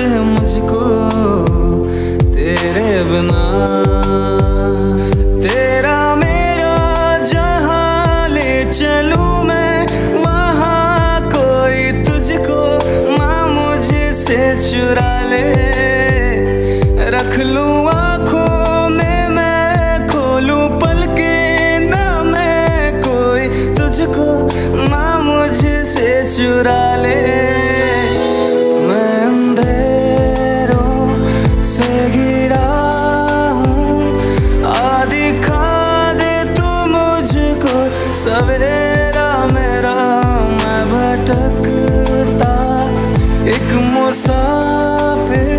मुझको तेरे बिना। तेरा मेरा जहाँ ले चलूँ मैं, वहाँ कोई तुझको माँ मुझसे चुरा ले। रख लूँ आँखों में मैं पल के ना मैं, कोई तुझको माँ चुरा सवेरा मेरा मैं भटकता। एक मुसाफिर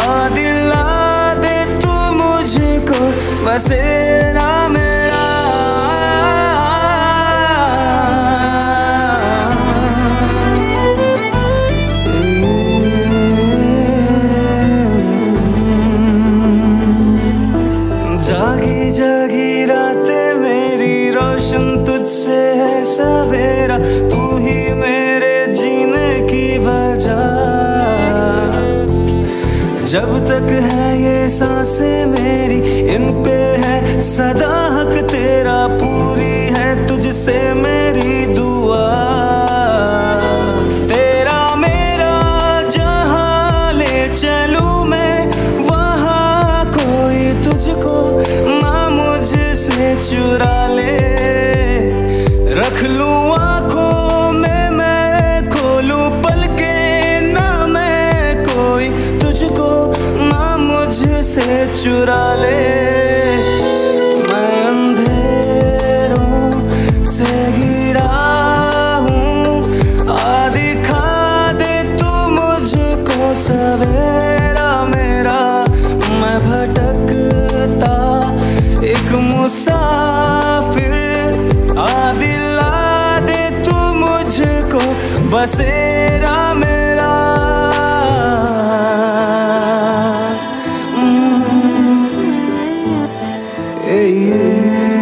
आदिला दे तू मुझको। बसेरा तुझसे है सवेरा, तू ही मेरे जीने की वजह। जब तक है ये साँसें मेरी, इन पे है सदा हक तेरा, पूरी है तुझसे मेरी दुआ। चुरा। में पल के मैं कोई तुझको मुझसे चुरा ले। मैं अंधेरों से गिरा हूँ। आ दिखा दे तू मुझको सवेरा मेरा। मैं भटकता एक मुसाफिर बसेरा मेरा mm, yeah, yeah.